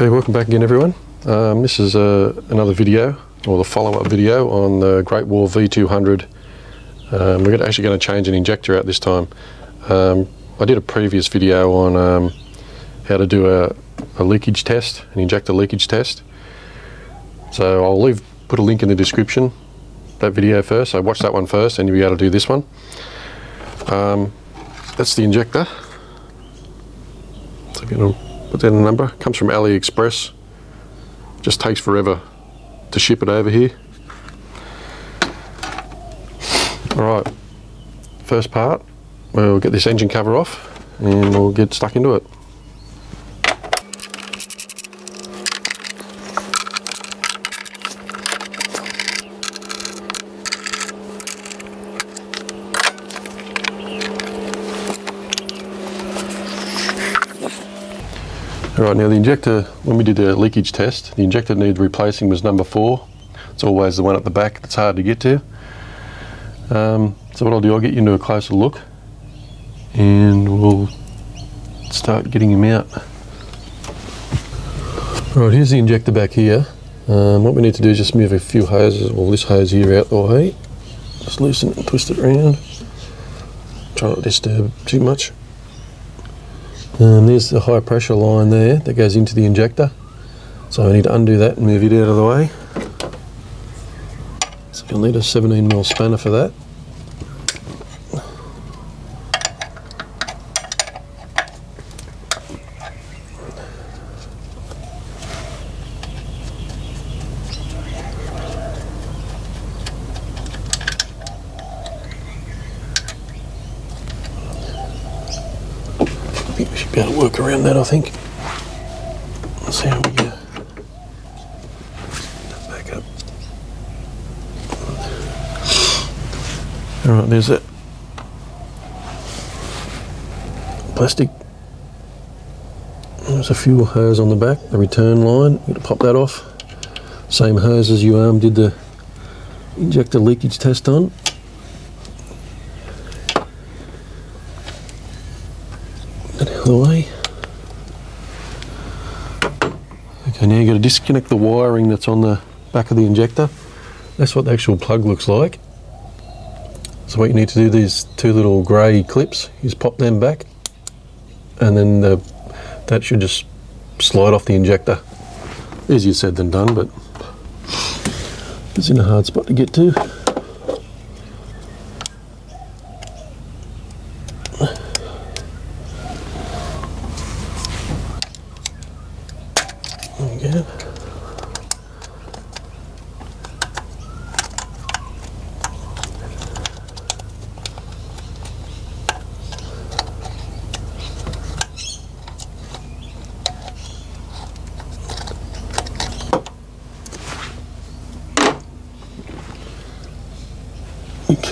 Okay, welcome back again everyone. Um, this is uh, another video, or the follow-up video on the Great Wall V200. Um, we're actually going to change an injector out this time. Um, I did a previous video on um, how to do a, a, leakage test, an injector leakage test. So I'll leave, put a link in the description, that video first, so watch that one first and you'll be able to do this one. Um, that's the injector. So Put in a number. Comes from AliExpress. Just takes forever to ship it over here. Alright, first part, we'll get this engine cover off and we'll get stuck into it. Right now the injector, when we did the leakage test, the injector needed replacing was number four. It's always the one at the back that's hard to get to. Um, so what I'll do, I'll get you into a closer look and we'll start getting him out. Right, here's the injector back here. Um, what we need to do is just move a few hoses, well this hose here out the way. Just loosen it and twist it around. Try not to disturb too much. And there's the high pressure line there that goes into the injector. So I need to undo that and move it out of the way. So you'll need a 17mm spanner for that. Be able to work around that, I think. Let's see how we get back up. All right, there's that plastic. There's a fuel hose on the back, the return line. You're gonna pop that off. Same hose as you um, did the injector leakage test on. The way. Okay, now you've got to disconnect the wiring that's on the back of the injector. That's what the actual plug looks like. So what you need to do, these two little grey clips, is pop them back and then the, that should just slide off the injector. Easier said than done, but it's in a hard spot to get to. again.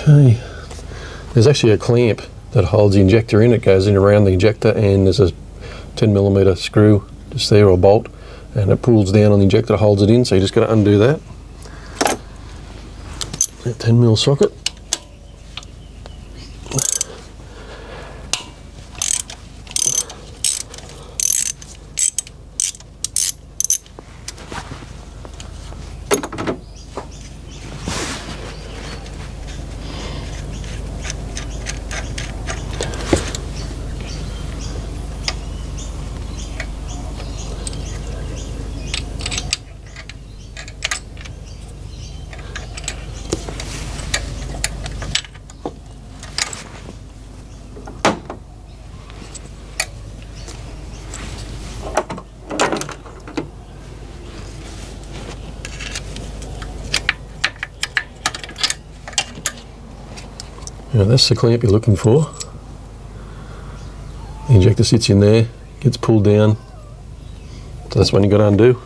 Okay, there's actually a clamp that holds the injector in. It goes in around the injector and there's a 10 millimeter screw just there or bolt and it pulls down on the injector, holds it in, so you just got to undo that. That 10 mil socket. Now that's the clamp you're looking for. The injector sits in there, gets pulled down. So that's when you got to undo.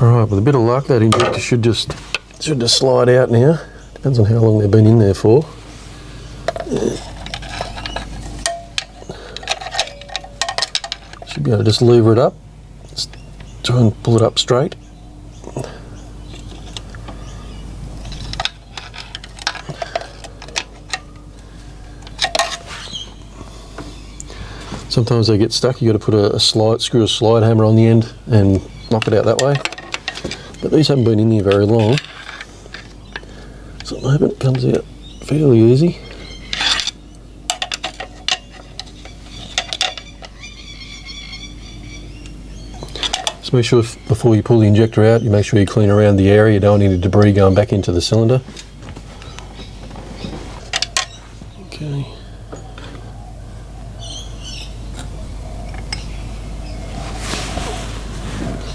Alright, with a bit of luck that injector should just should just slide out now. Depends on how long they've been in there for. Should be able to just lever it up. Just try and pull it up straight. Sometimes they get stuck. You got to put a, a slide, screw a slide hammer on the end and knock it out that way. But these haven't been in here very long. So at the moment it comes out fairly easy. Just make sure before you pull the injector out, you make sure you clean around the area. You don't want any debris going back into the cylinder. Okay.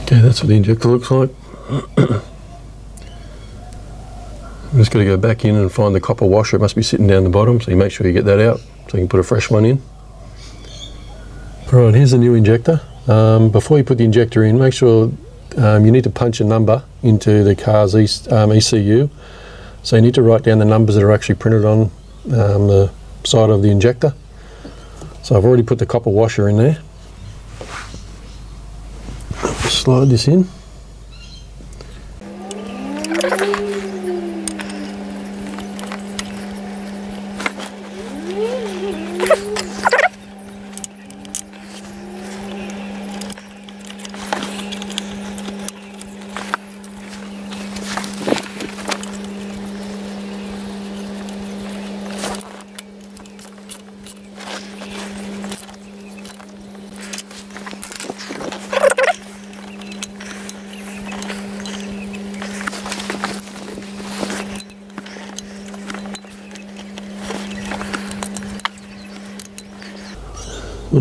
Okay, that's what the injector looks like. I'm just going to go back in and find the copper washer. It must be sitting down the bottom, so you make sure you get that out so you can put a fresh one in. Right, here's the new injector. Um, before you put the injector in, make sure um, you need to punch a number into the car's um, ECU. So you need to write down the numbers that are actually printed on um, the side of the injector. So I've already put the copper washer in there. Slide this in.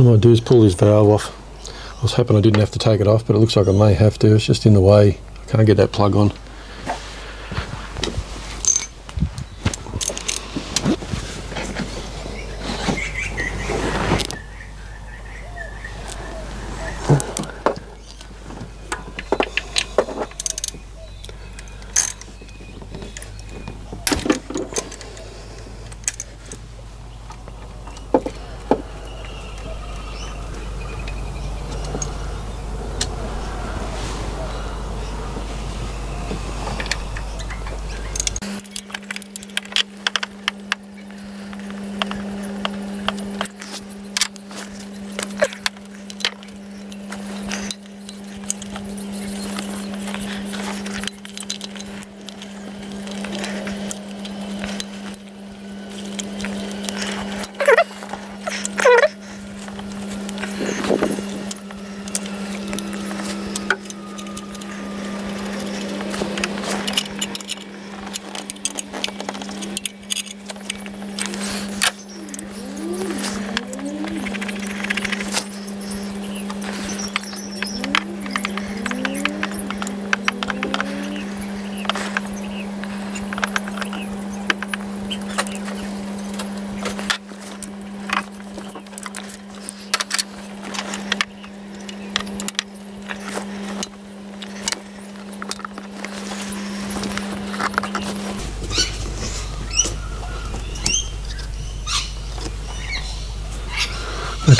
I might do is pull this valve off. I was hoping I didn't have to take it off, but it looks like I may have to. It's just in the way. I can't get that plug on.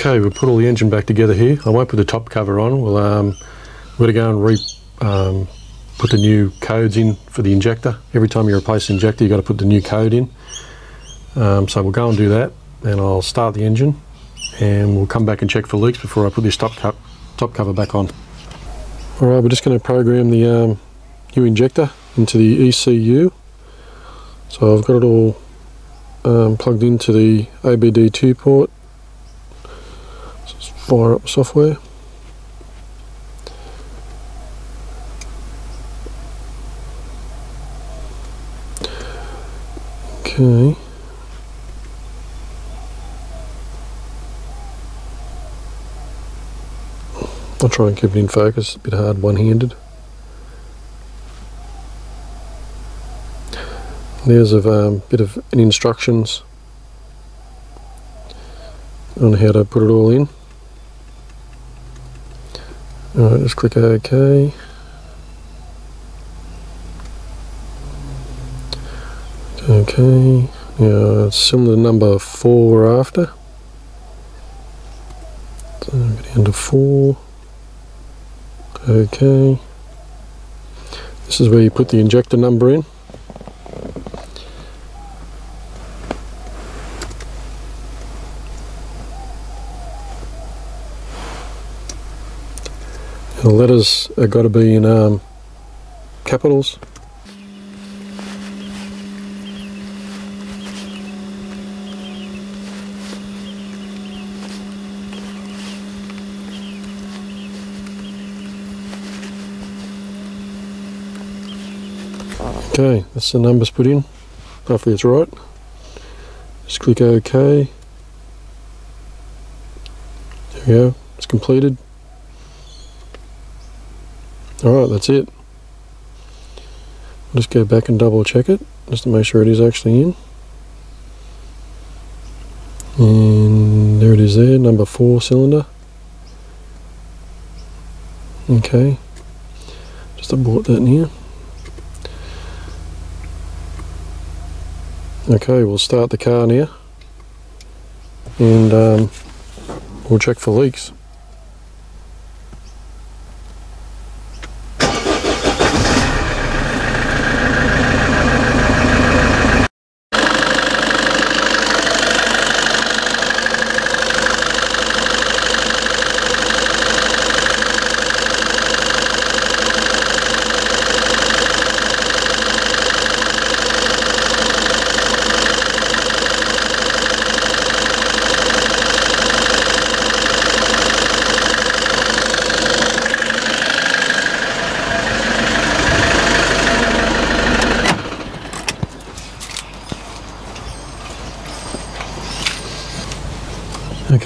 Okay, we'll put all the engine back together here. I won't put the top cover on. We'll um, we're going to go and re, um, put the new codes in for the injector. Every time you replace the injector, you've got to put the new code in. Um, so we'll go and do that, and I'll start the engine, and we'll come back and check for leaks before I put this top, co top cover back on. All right, we're just going to program the um, new injector into the ECU. So I've got it all um, plugged into the OBD2 port up software. Okay. I'll try and keep it in focus, a bit hard one-handed. There's a um, bit of instructions on how to put it all in. Uh, Alright, just click OK. Okay, now similar number 4 we're after. So down to 4. Okay. This is where you put the injector number in. The letters are got to be in um, capitals. Okay, that's the numbers put in. Hopefully it's right. Just click OK. There we go, it's completed. Alright, that's it. I'll just go back and double check it, just to make sure it is actually in. And there it is there, number 4 cylinder. Okay, just abort that in here. Okay, we'll start the car now and um, we'll check for leaks.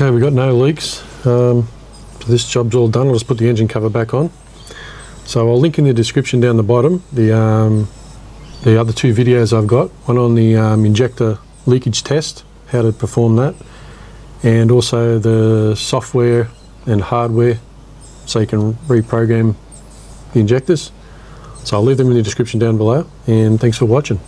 Okay, we've got no leaks. Um, so this job's all done. I'll just put the engine cover back on. So I'll link in the description down the bottom the um, the other two videos I've got. One on the um, injector leakage test, how to perform that, and also the software and hardware so you can reprogram the injectors. So I'll leave them in the description down below and thanks for watching.